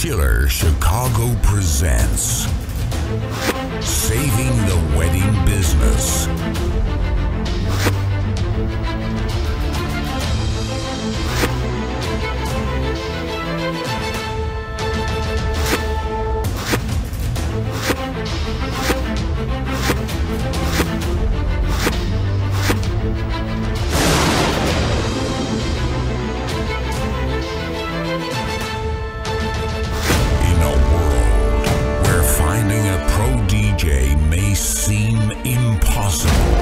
Schiller Chicago presents Saving the Wedding Business. impossible.